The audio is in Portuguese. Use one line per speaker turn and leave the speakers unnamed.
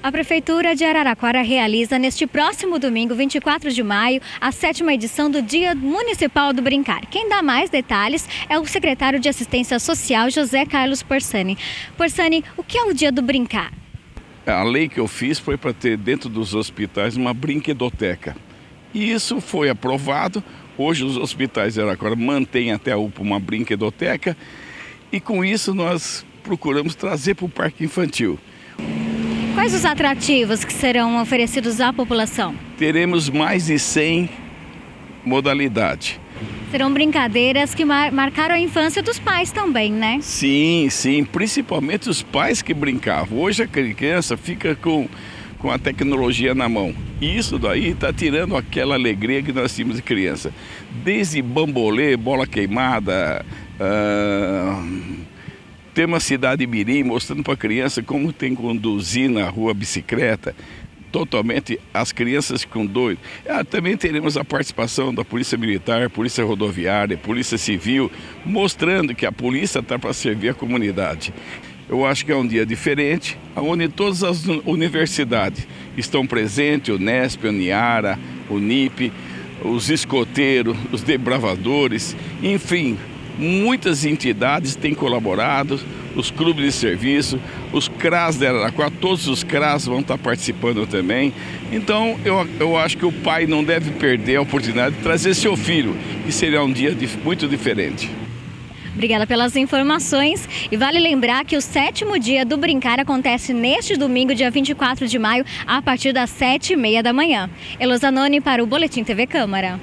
A Prefeitura de Araraquara realiza neste próximo domingo, 24 de maio, a sétima edição do Dia Municipal do Brincar. Quem dá mais detalhes é o secretário de Assistência Social, José Carlos Porsani. Porsani, o que é o Dia do Brincar?
A lei que eu fiz foi para ter dentro dos hospitais uma brinquedoteca. E isso foi aprovado. Hoje os hospitais de Araraquara mantêm até a UPA uma brinquedoteca. E com isso nós procuramos trazer para o parque infantil.
Quais os atrativos que serão oferecidos à população?
Teremos mais de 100 modalidades.
Serão brincadeiras que mar marcaram a infância dos pais também, né?
Sim, sim, principalmente os pais que brincavam. Hoje a criança fica com, com a tecnologia na mão. E isso daí está tirando aquela alegria que nós tínhamos de criança. Desde bambolê, bola queimada, uh, ter uma cidade mirim mostrando para a criança como tem que conduzir na rua bicicleta, totalmente as crianças com doido. Ah, também teremos a participação da Polícia Militar, Polícia Rodoviária, Polícia Civil, mostrando que a polícia está para servir a comunidade. Eu acho que é um dia diferente, onde todas as universidades estão presentes, o Nesp, o Niara, o NIP, os escoteiros, os debravadores, enfim, Muitas entidades têm colaborado, os clubes de serviço, os CRAS de Araraquara, todos os CRAS vão estar participando também. Então eu, eu acho que o pai não deve perder a oportunidade de trazer seu filho, que seria um dia muito diferente.
Obrigada pelas informações. E vale lembrar que o sétimo dia do Brincar acontece neste domingo, dia 24 de maio, a partir das sete e meia da manhã. Elozanone para o Boletim TV Câmara.